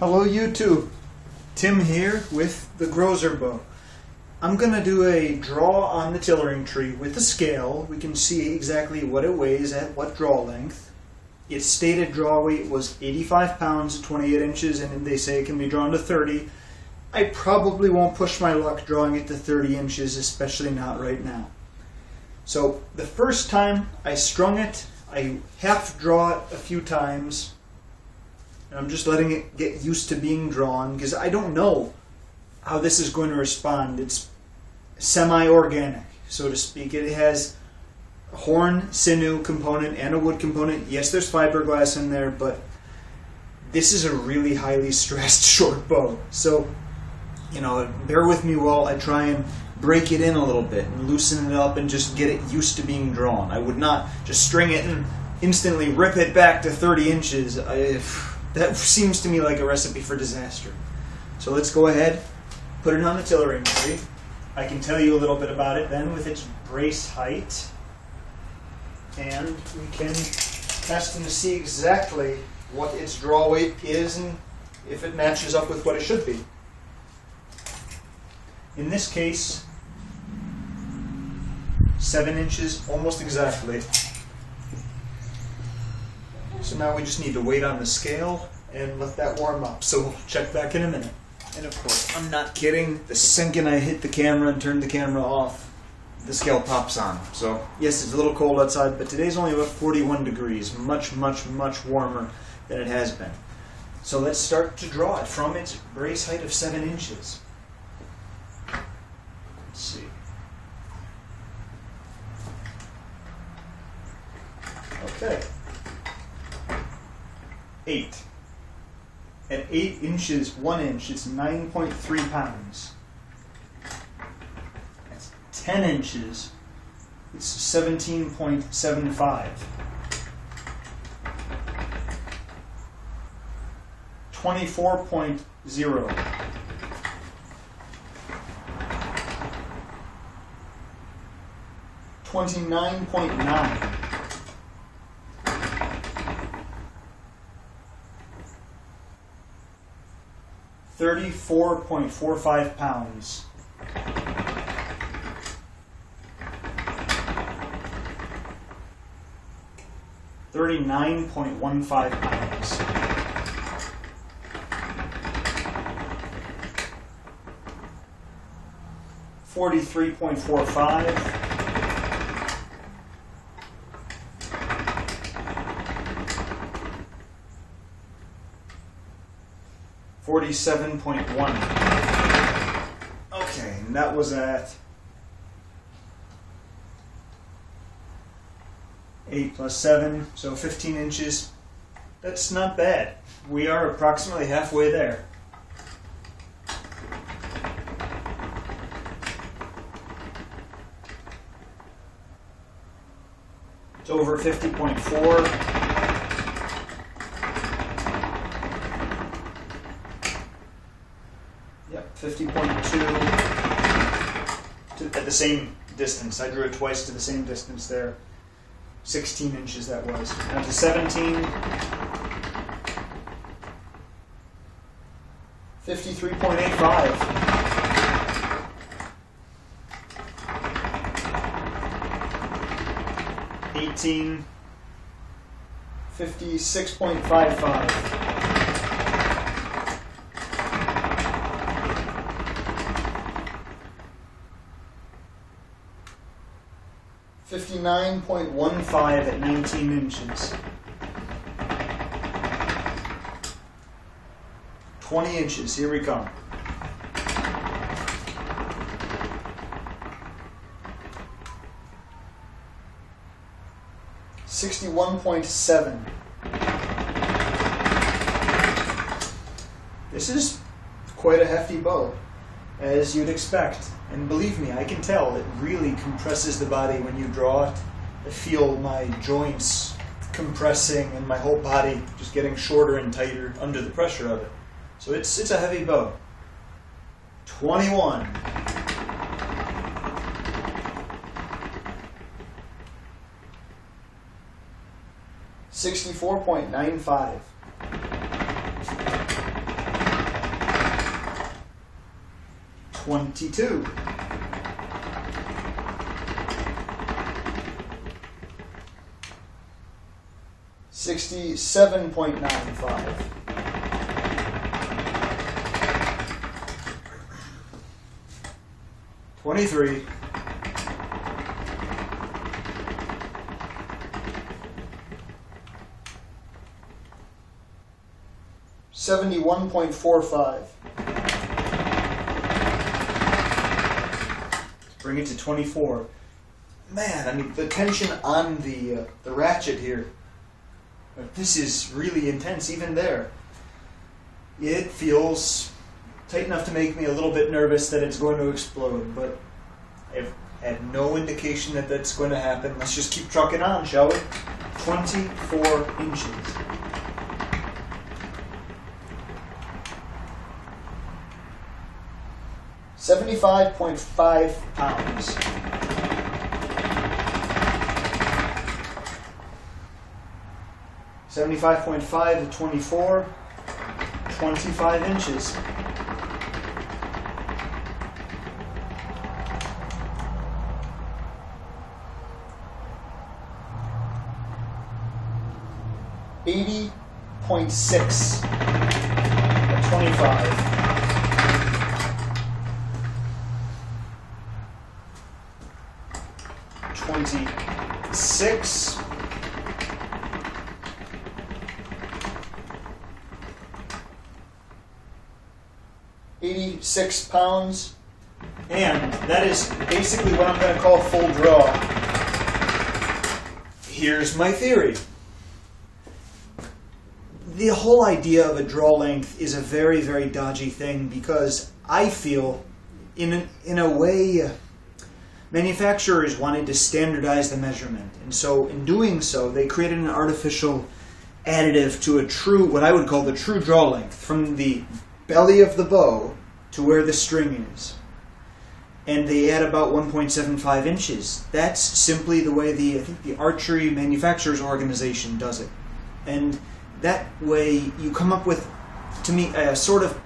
Hello YouTube, Tim here with the Grozer bow. I'm going to do a draw on the tillering tree with a scale. We can see exactly what it weighs at what draw length. Its stated draw weight was 85 pounds, 28 inches, and they say it can be drawn to 30. I probably won't push my luck drawing it to 30 inches, especially not right now. So the first time I strung it, I half draw it a few times, and I'm just letting it get used to being drawn because I don't know how this is going to respond. It's semi-organic, so to speak. It has horn, sinew component, and a wood component. Yes, there's fiberglass in there, but this is a really highly stressed short bow. So, you know, bear with me while I try and break it in a little bit and loosen it up and just get it used to being drawn. I would not just string it and instantly rip it back to 30 inches. I, that seems to me like a recipe for disaster. So let's go ahead, put it on the tiller tree. I can tell you a little bit about it then with its brace height. And we can test and see exactly what its draw weight is and if it matches up with what it should be. In this case, seven inches almost exactly. So now we just need to wait on the scale and let that warm up. So we'll check back in a minute. And of course, I'm not kidding. The second I hit the camera and turn the camera off, the scale pops on. So yes, it's a little cold outside, but today's only about 41 degrees. Much, much, much warmer than it has been. So let's start to draw it from its brace height of 7 inches. Let's see. Okay. 8. At 8 inches, 1 inch, it's 9.3 pounds. That's 10 inches, it's 17.75. 24.0. Twenty-nine point nine. Thirty-four point four five pounds. Thirty-nine point one five pounds. Forty-three point four five. Forty-seven point one. Okay, and that was at eight plus seven, so fifteen inches. That's not bad. We are approximately halfway there. It's over fifty point four. Yep, fifty point two. At the same distance. I drew it twice to the same distance there. 16 inches that was. Down to 17. 53.85. Eighteen. Fifty-six point five five. Fifty-nine point one five at nineteen inches. Twenty inches. Here we come. Sixty-one point seven. This is quite a hefty bow, as you'd expect. And believe me, I can tell it really compresses the body when you draw it. I feel my joints compressing and my whole body just getting shorter and tighter under the pressure of it. So it's it's a heavy bow. 21. Sixty-four point nine five. 22. Sixty-seven point nine five. Twenty-three. Seventy-one point four five. Bring it to twenty-four. Man, I mean the tension on the uh, the ratchet here. This is really intense, even there. It feels tight enough to make me a little bit nervous that it's going to explode, but I've had no indication that that's going to happen. Let's just keep trucking on, shall we? 24 inches. Seventy-five point five pounds. Seventy-five point five to twenty-four. Twenty-five inches. Eighty point six. At twenty-five. Twenty-six. Eighty-six pounds. And that is basically what I'm going to call full draw. Here's my theory. The whole idea of a draw length is a very, very dodgy thing because I feel, in in a way, manufacturers wanted to standardize the measurement. And so, in doing so, they created an artificial additive to a true, what I would call the true draw length, from the belly of the bow to where the string is. And they add about 1.75 inches. That's simply the way the I think the archery manufacturers organization does it. And that way you come up with to me a sort of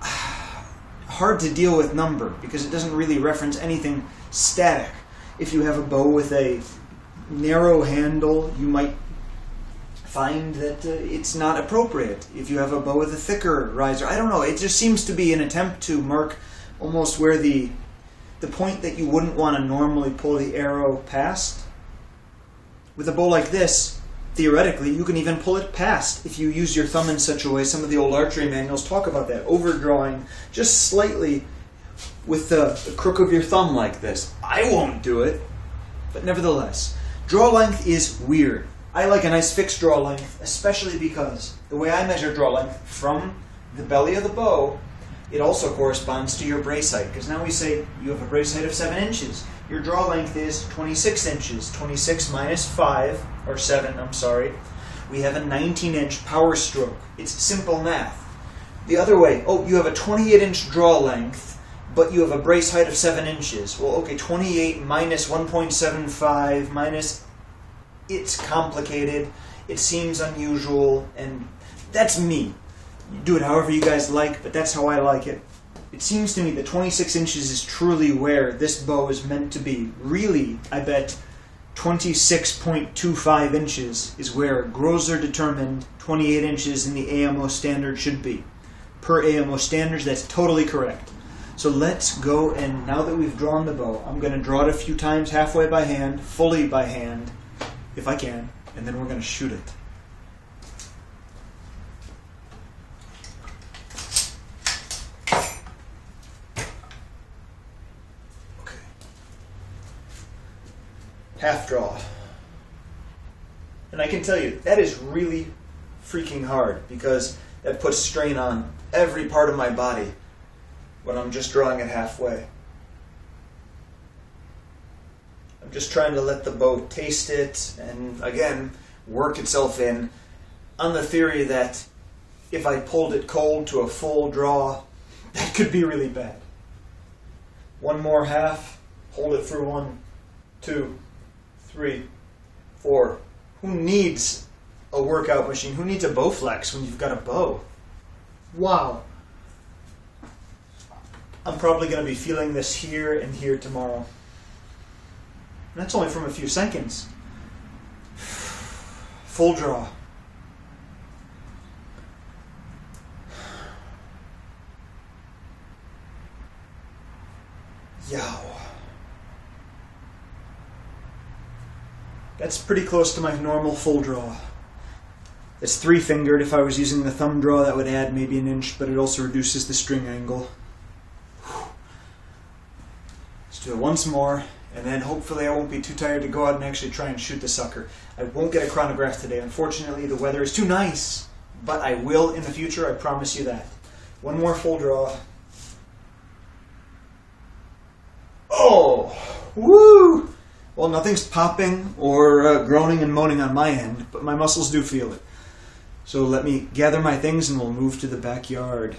hard to deal with number because it doesn't really reference anything static. If you have a bow with a narrow handle, you might find that uh, it's not appropriate. If you have a bow with a thicker riser, I don't know. It just seems to be an attempt to mark almost where the the point that you wouldn't want to normally pull the arrow past. With a bow like this, theoretically, you can even pull it past if you use your thumb in such a way. Some of the old archery manuals talk about that, overdrawing just slightly with the, crook of your thumb like this. I won't do it, but nevertheless, draw length is weird. I like a nice fixed draw length, especially because the way I measure draw length from the belly of the bow, it also corresponds to your brace height. Because now we say you have a brace height of 7 inches. Your draw length is 26 inches. 26 minus 5, or 7, I'm sorry. We have a 19 inch power stroke. It's simple math. The other way, oh, you have a 28 inch draw length, but you have a brace height of 7 inches. Well, okay, 28 minus 1.75 minus. It's complicated, it seems unusual, and that's me. You do it however you guys like, but that's how I like it. It seems to me that 26 inches is truly where this bow is meant to be. Really, I bet 26.25 inches is where Grozer determined 28 inches in the AMO standard should be. Per AMO standards, that's totally correct. So let's go and now that we've drawn the bow, I'm going to draw it a few times halfway by hand, fully by hand, if I can, and then we're going to shoot it. Okay. Half draw. And I can tell you, that is really freaking hard because that puts strain on every part of my body when I'm just drawing it halfway. I'm just trying to let the bow taste it and again work itself in on the theory that if I pulled it cold to a full draw, that could be really bad. One more half, hold it for one, two, three, four. Who needs a workout machine? Who needs a Bowflex when you've got a bow? Wow. I'm probably going to be feeling this here and here tomorrow. And that's only from a few seconds. Full draw. Yow. That's pretty close to my normal full draw. It's three fingered. If I was using the thumb draw, that would add maybe an inch, but it also reduces the string angle. Let's do it once more, and then hopefully I won't be too tired to go out and actually try and shoot the sucker. I won't get a chronograph today. Unfortunately, the weather is too nice, but I will in the future, I promise you that. One more full draw. Oh! Woo! Well, nothing's popping or uh, groaning and moaning on my end, but my muscles do feel it. So let me gather my things and we'll move to the backyard.